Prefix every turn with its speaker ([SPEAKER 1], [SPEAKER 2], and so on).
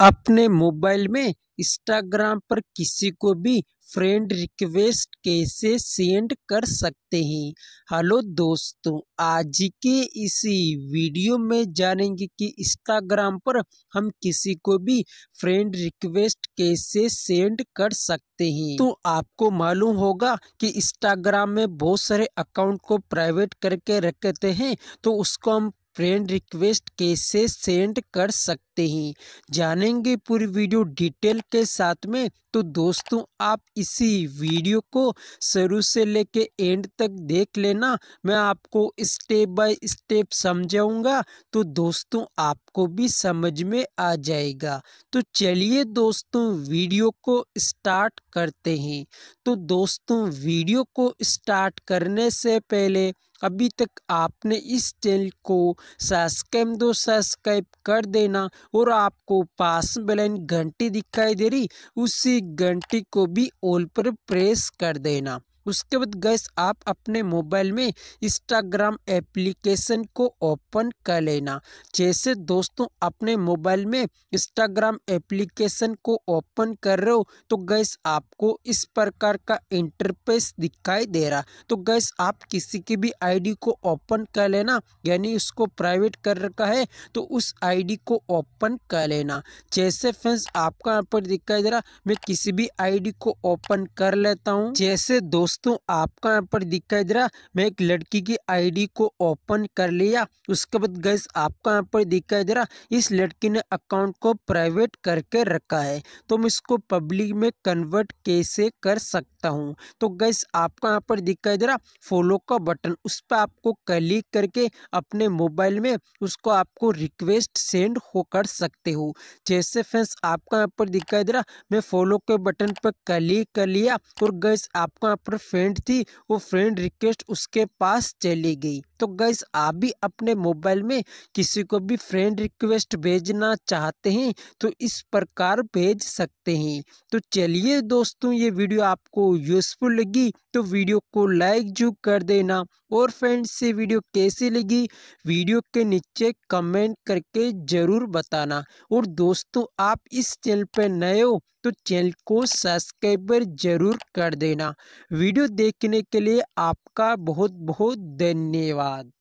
[SPEAKER 1] अपने मोबाइल में इंस्टाग्राम पर किसी को भी फ्रेंड रिक्वेस्ट कैसे सेंड कर सकते हैं? हेलो दोस्तों, आज के इसी वीडियो में जानेंगे कि इंस्टाग्राम पर हम किसी को भी फ्रेंड रिक्वेस्ट कैसे सेंड कर सकते हैं। तो आपको मालूम होगा कि इंस्टाग्राम में बहुत सारे अकाउंट को प्राइवेट करके रखते हैं तो उसको हम फ्रेंड रिक्वेस्ट कैसे सेंड कर सकते हैं। जानेंगे पूरी वीडियो डिटेल के साथ में। तो दोस्तों, आप इसी वीडियो को शुरू से लेके एंड तक देख लेना। मैं आपको स्टेप बाय स्टेप समझाऊँगा। तो दोस्तों, आपको भी समझ में आ जाएगा। तो चलिए दोस्तों, वीडियो को स्टार्ट करते हैं। तो दोस्तों, वीडियो को स्टार्ट करने से पहले अभी तक आपने इस चैनल को सब्सक्राइब, दो सब्सक्राइब कर देना। और आपको पास बेलाइन घंटी दिखाई दे रही, उसी घंटी को भी ओल पर प्रेस कर देना। उसके बाद गैस आप अपने मोबाइल में इंस्टाग्राम एप्लीकेशन को ओपन कर लेना। जैसे दोस्तों, अपने मोबाइल में इंस्टाग्राम एप्लीकेशन को ओपन कर रहे हो तो गैस आपको इस प्रकार का इंटरफेस दिखाई दे रहा। तो गैस आप किसी की भी आईडी को ओपन कर लेना, यानी उसको प्राइवेट कर रखा है तो उस आईडी को ओपन कर लेना। जैसे फ्रेंड्स आपका यहाँ पर दिखाई दे रहा, मैं किसी भी आईडी को ओपन कर लेता हूँ। जैसे दोस्त दोस्तों, आपका यहाँ पर दिखाई दे रहा मैं एक लड़की की आईडी को ओपन कर लिया, उसके बाद गैस आपका यहाँ पर दिखाई दे रहा इस लड़की ने अकाउंट को प्राइवेट करके रखा है तो मैं इसको पब्लिक में कन्वर्ट कैसे कर सकता हूँ? तो गैस आपका यहाँ पर दिखाई दे रहा फॉलो का बटन उस पर आपको क्लिक करके अपने मोबाइल में उसको आपको रिक्वेस्ट सेंड हो कर सकते हो। जैसे फ्रेंड्स आपका यहाँ पर दिखाई दे रहा मैं फॉलो के बटन पर क्लिक कर लिया, और गैस आपका यहाँ पर फ्रेंड थी वो फ्रेंड रिक्वेस्ट उसके पास चली गई। तो गैस आप भी अपने मोबाइल में किसी को भी फ्रेंड रिक्वेस्ट भेजना चाहते हैं तो इस प्रकार भेज सकते हैं। तो चलिए दोस्तों, ये वीडियो आपको यूज़फुल लगी तो वीडियो को लाइक जो कर देना। और फ्रेंड्स से वीडियो कैसी लगी, वीडियो के नीचे कमेंट करके ज़रूर बताना। और दोस्तों, आप इस चैनल पर नए हो तो चैनल को सब्सक्राइबर ज़रूर कर देना। वीडियो देखने के लिए आपका बहुत बहुत धन्यवाद। God.